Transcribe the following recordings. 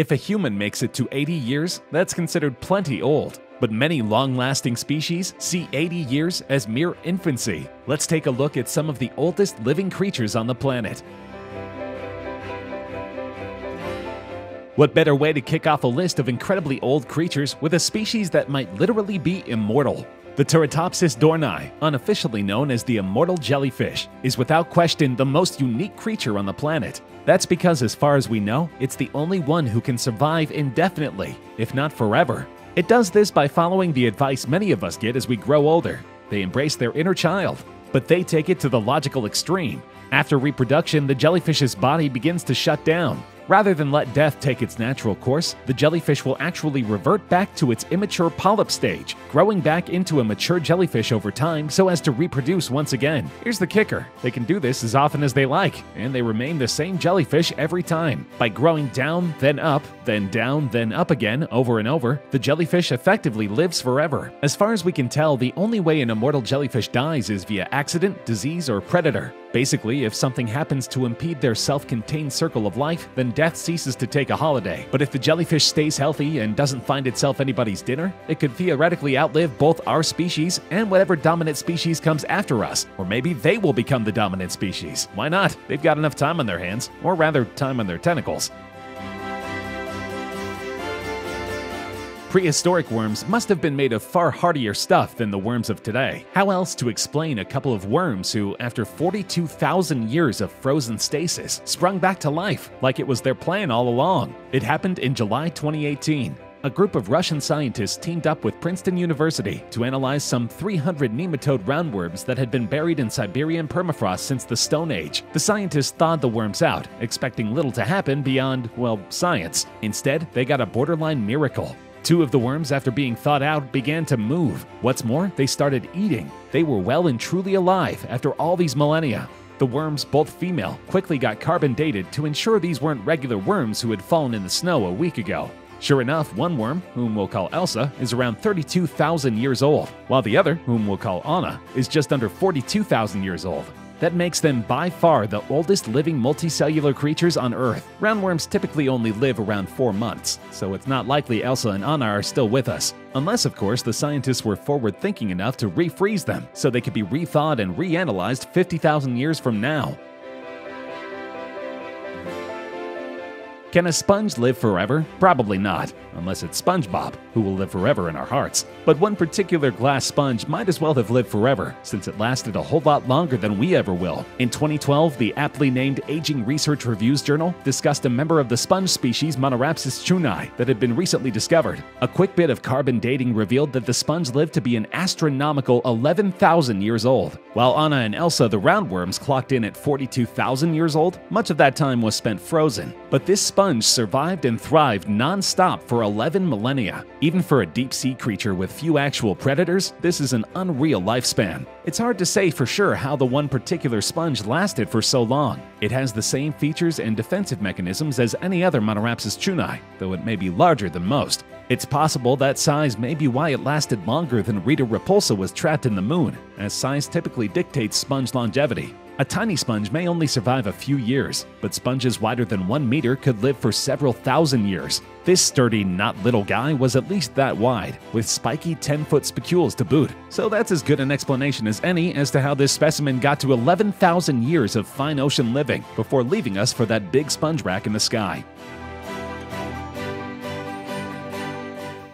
If a human makes it to 80 years, that's considered plenty old. But many long lasting species see 80 years as mere infancy. Let's take a look at some of the oldest living creatures on the planet. What better way to kick off a list of incredibly old creatures with a species that might literally be immortal? The Turritopsis dohrnii, unofficially known as the immortal jellyfish, is without question the most unique creature on the planet. That's because, as far as we know, it's the only one who can survive indefinitely, if not forever. It does this by following the advice many of us get as we grow older. They embrace their inner child, but they take it to the logical extreme. After reproduction, the jellyfish's body begins to shut down, Rather than let death take its natural course, the jellyfish will actually revert back to its immature polyp stage, growing back into a mature jellyfish over time so as to reproduce once again. Here's the kicker they can do this as often as they like, and they remain the same jellyfish every time. By growing down, then up, then down, then up again over and over, the jellyfish effectively lives forever. As far as we can tell, the only way an immortal jellyfish dies is via accident, disease, or predator. Basically, if something happens to impede their self contained circle of life, then death ceases to take a holiday. But if the jellyfish stays healthy and doesn't find itself anybody's dinner, it could theoretically outlive both our species and whatever dominant species comes after us. Or maybe they will become the dominant species. Why not? They've got enough time on their hands, or rather, time on their tentacles. Prehistoric worms must have been made of far hardier stuff than the worms of today. How else to explain a couple of worms who, after 42,000 years of frozen stasis, sprung back to life like it was their plan all along? It happened in July 2018 a group of Russian scientists teamed up with Princeton University to analyze some 300 nematode roundworms that had been buried in Siberian permafrost since the Stone Age. The scientists thawed the worms out, expecting little to happen beyond, well, science. Instead, they got a borderline miracle. Two of the worms, after being thawed out, began to move. What's more, they started eating. They were well and truly alive after all these millennia. The worms, both female, quickly got carbon dated to ensure these weren't regular worms who had fallen in the snow a week ago. Sure enough, one worm, whom we'll call Elsa, is around 32,000 years old, while the other, whom we'll call Anna, is just under 42,000 years old. That makes them by far the oldest living multicellular creatures on Earth. Roundworms typically only live around four months, so it's not likely Elsa and Anna are still with us. Unless, of course, the scientists were forward thinking enough to refreeze them so they could be rethawed and reanalyzed 50,000 years from now. Can a sponge live forever? Probably not, unless it's SpongeBob, who will live forever in our hearts. But one particular glass sponge might as well have lived forever, since it lasted a whole lot longer than we ever will. In 2012, the aptly named Aging Research Reviews journal discussed a member of the sponge species Monorhaphis chuni that had been recently discovered. A quick bit of carbon dating revealed that the sponge lived to be an astronomical 11,000 years old. While Anna and Elsa, the roundworms, clocked in at 42,000 years old, much of that time was spent frozen. But this sponge survived and thrived non-stop for 11 millennia. Even for a deep-sea creature with few actual predators, this is an unreal lifespan. It's hard to say for sure how the one particular sponge lasted for so long. It has the same features and defensive mechanisms as any other Monorhaphis chuni, though it may be larger than most. It's possible that size may be why it lasted longer than Rita repulsa was trapped in the moon, as size typically dictates sponge longevity. A tiny sponge may only survive a few years, but sponges wider than one meter could live for several thousand years. This sturdy, not little guy was at least that wide, with spiky 10 foot spicules to boot. So that's as good an explanation as any as to how this specimen got to 11,000 years of fine ocean living before leaving us for that big sponge rack in the sky.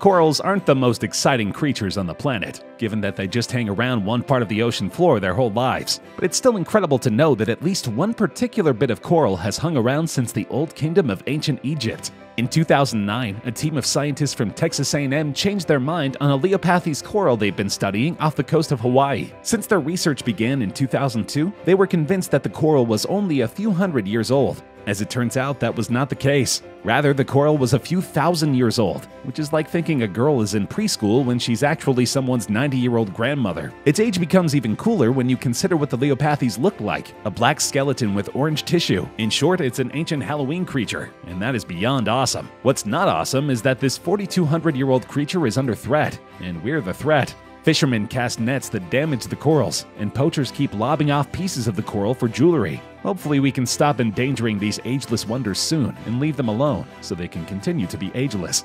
Corals aren't the most exciting creatures on the planet, given that they just hang around one part of the ocean floor their whole lives. But it's still incredible to know that at least one particular bit of coral has hung around since the Old Kingdom of ancient Egypt. In 2009, a team of scientists from Texas A&M changed their mind on a Leiopathes coral they've been studying off the coast of Hawaii. Since their research began in 2002, they were convinced that the coral was only a few hundred years old, as it turns out, that was not the case. Rather, the coral was a few thousand years old, which is like thinking a girl is in preschool when she's actually someone's 90 year old grandmother. Its age becomes even cooler when you consider what the Leiopathes looked like a black skeleton with orange tissue. In short, it's an ancient Halloween creature, and that is beyond awesome. What's not awesome is that this 4,200 year old creature is under threat, and we're the threat. Fishermen cast nets that damage the corals, and poachers keep lobbing off pieces of the coral for jewelry. Hopefully, we can stop endangering these ageless wonders soon and leave them alone so they can continue to be ageless.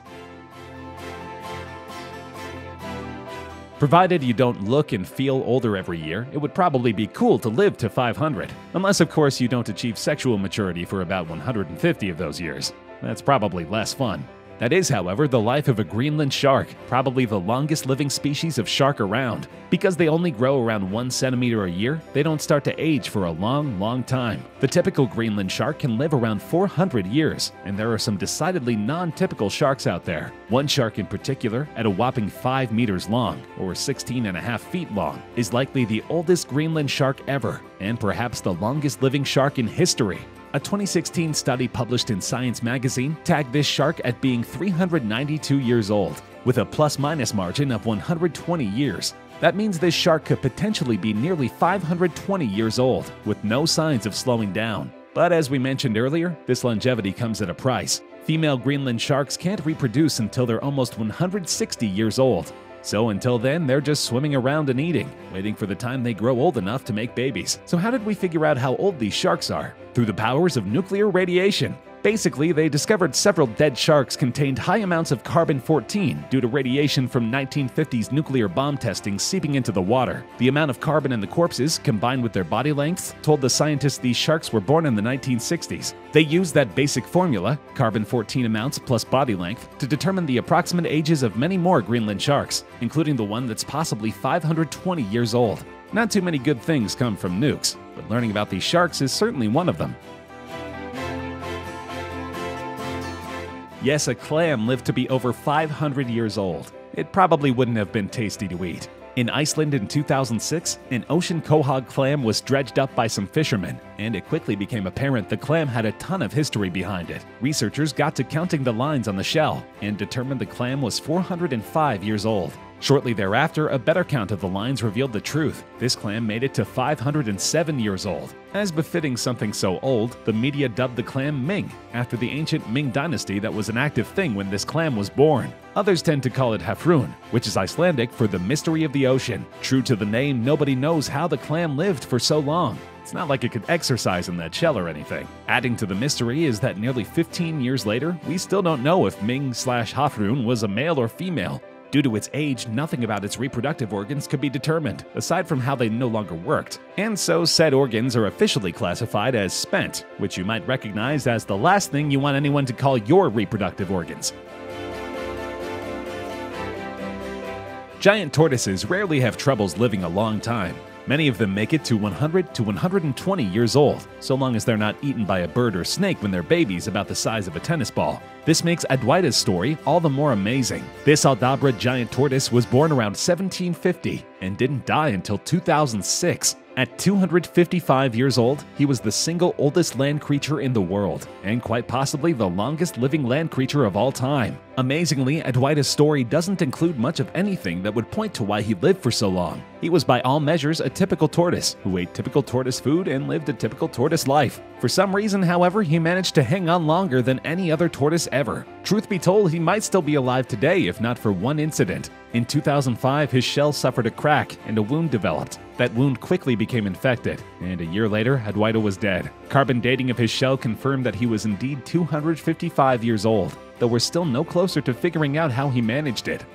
Provided you don't look and feel older every year, it would probably be cool to live to 500. Unless, of course, you don't achieve sexual maturity for about 150 of those years. That's probably less fun. That is, however, the life of a Greenland shark, probably the longest living species of shark around. Because they only grow around 1 centimeter a year, they don't start to age for a long, long time. The typical Greenland shark can live around 400 years, and there are some decidedly non typical sharks out there. One shark in particular, at a whopping 5 meters long, or 16 and a half feet long, is likely the oldest Greenland shark ever, and perhaps the longest living shark in history. A 2016 study published in Science magazine tagged this shark at being 392 years old, with a plus minus margin of 120 years. That means this shark could potentially be nearly 520 years old, with no signs of slowing down. But as we mentioned earlier, this longevity comes at a price. Female Greenland sharks can't reproduce until they're almost 160 years old. So until then, they're just swimming around and eating, waiting for the time they grow old enough to make babies. So how did we figure out how old these sharks are? Through the powers of nuclear radiation. Basically, they discovered several dead sharks contained high amounts of carbon 14 due to radiation from 1950s nuclear bomb testing seeping into the water. The amount of carbon in the corpses, combined with their body lengths, told the scientists these sharks were born in the 1960s. They used that basic formula, carbon 14 amounts plus body length, to determine the approximate ages of many more Greenland sharks, including the one that's possibly 520 years old. Not too many good things come from nukes, but learning about these sharks is certainly one of them. Yes, a clam lived to be over 500 years old. It probably wouldn't have been tasty to eat. In Iceland in 2006, an ocean quahog clam was dredged up by some fishermen, and it quickly became apparent the clam had a ton of history behind it. Researchers got to counting the lines on the shell and determined the clam was 405 years old. Shortly thereafter, a better count of the lines revealed the truth. This clam made it to 507 years old. As befitting something so old, the media dubbed the clam Ming, after the ancient Ming dynasty that was an active thing when this clam was born. Others tend to call it Hafrun, which is Icelandic for the mystery of the ocean. True to the name, nobody knows how the clam lived for so long. It's not like it could exercise in that shell or anything. Adding to the mystery is that nearly 15 years later, we still don't know if Ming slash Hafrun was a male or female. Due to its age, nothing about its reproductive organs could be determined, aside from how they no longer worked. And so said organs are officially classified as spent, which you might recognize as the last thing you want anyone to call your reproductive organs. Giant tortoises rarely have troubles living a long time. Many of them make it to 100 to 120 years old, so long as they're not eaten by a bird or snake when they're babies about the size of a tennis ball. This makes Adwaita's story all the more amazing. This Aldabra giant tortoise was born around 1750 and didn't die until 2006. At 255 years old, he was the single oldest land creature in the world, and quite possibly the longest living land creature of all time. Amazingly, Adwaita's story doesn't include much of anything that would point to why he lived for so long. He was by all measures a typical tortoise, who ate typical tortoise food and lived a typical tortoise life. For some reason, however, he managed to hang on longer than any other tortoise ever. Truth be told, he might still be alive today if not for one incident. In 2005, his shell suffered a crack and a wound developed. That wound quickly became infected, and a year later, Adwaita was dead. Carbon dating of his shell confirmed that he was indeed 255 years old, though we're still no closer to figuring out how he managed it.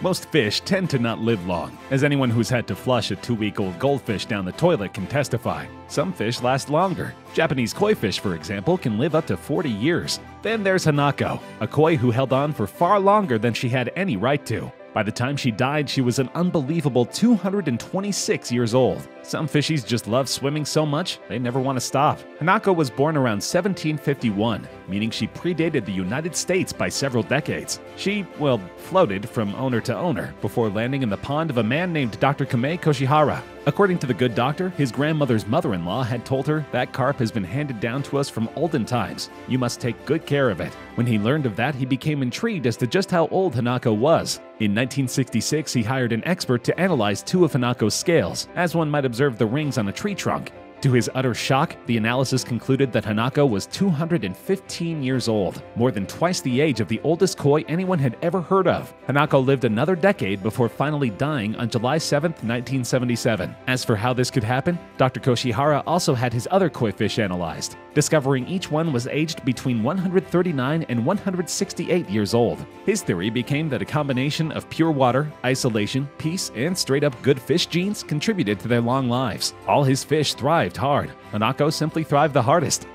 Most fish tend to not live long, as anyone who's had to flush a two week old goldfish down the toilet can testify. Some fish last longer. Japanese koi fish, for example, can live up to 40 years. Then there's Hanako, a koi who held on for far longer than she had any right to. By the time she died, she was an unbelievable 226 years old. Some fishies just love swimming so much, they never want to stop. Hanako was born around 1751, meaning she predated the United States by several decades. She, well, floated from owner to owner before landing in the pond of a man named Dr. Komei Koshihara. According to the good doctor, his grandmother's mother in law had told her that carp has been handed down to us from olden times. You must take good care of it. When he learned of that, he became intrigued as to just how old Hanako was. In 1966, he hired an expert to analyze two of Hanako's scales, as one might observe the rings on a tree trunk. To his utter shock, the analysis concluded that Hanako was 215 years old, more than twice the age of the oldest koi anyone had ever heard of. Hanako lived another decade before finally dying on July 7, 1977. As for how this could happen, Dr. Koshihara also had his other koi fish analyzed, discovering each one was aged between 139 and 168 years old. His theory became that a combination of pure water, isolation, peace, and straight up good fish genes contributed to their long lives. All his fish thrived hard. Hanako simply thrived the hardest.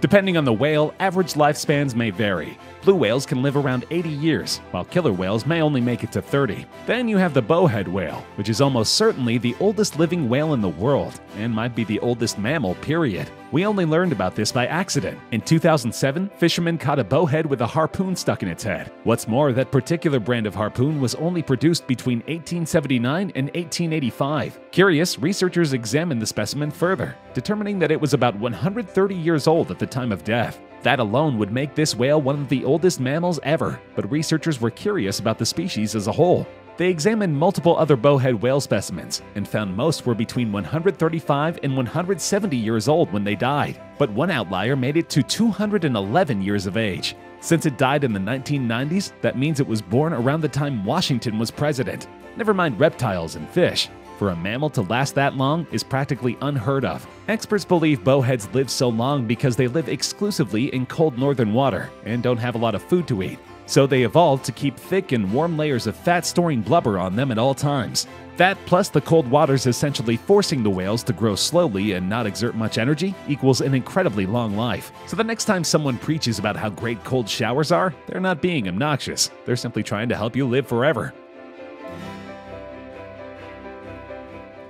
Depending on the whale, average lifespans may vary. Blue whales can live around 80 years, while killer whales may only make it to 30. Then you have the bowhead whale, which is almost certainly the oldest living whale in the world, and might be the oldest mammal, period. We only learned about this by accident. In 2007, fishermen caught a bowhead with a harpoon stuck in its head. What's more, that particular brand of harpoon was only produced between 1879 and 1885. Curious, researchers examined the specimen further, determining that it was about 130 years old at the time of death. That alone would make this whale one of the oldest mammals ever, but researchers were curious about the species as a whole. They examined multiple other bowhead whale specimens and found most were between 135 and 170 years old when they died, but one outlier made it to 211 years of age. Since it died in the 1990s, that means it was born around the time Washington was president. Never mind reptiles and fish. For a mammal to last that long is practically unheard of. Experts believe bowheads live so long because they live exclusively in cold northern water and don't have a lot of food to eat. So they evolved to keep thick and warm layers of fat storing blubber on them at all times. That plus the cold waters essentially forcing the whales to grow slowly and not exert much energy equals an incredibly long life. So the next time someone preaches about how great cold showers are, they're not being obnoxious. They're simply trying to help you live forever.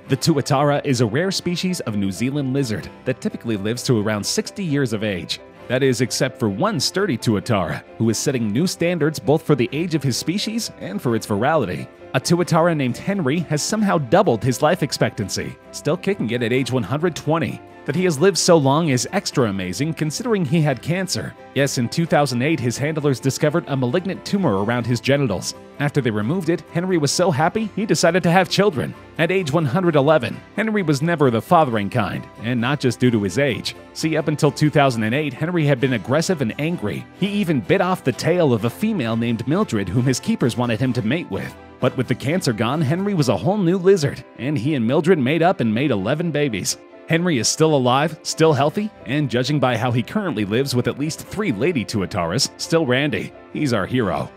The tuatara is a rare species of New Zealand lizard that typically lives to around 60 years of age. That is, except for one sturdy tuatara, who is setting new standards both for the age of his species and for its virality. A tuatara named Henry has somehow doubled his life expectancy, still kicking it at age 120. That he has lived so long is extra amazing considering he had cancer. Yes, in 2008, his handlers discovered a malignant tumor around his genitals. After they removed it, Henry was so happy he decided to have children. At age 111, Henry was never the fathering kind, and not just due to his age. See, up until 2008, Henry had been aggressive and angry. He even bit off the tail of a female named Mildred whom his keepers wanted him to mate with. But with the cancer gone, Henry was a whole new lizard, and he and Mildred made up and made 11 babies. Henry is still alive, still healthy, and judging by how he currently lives with at least three lady tuataras, still randy. He's our hero.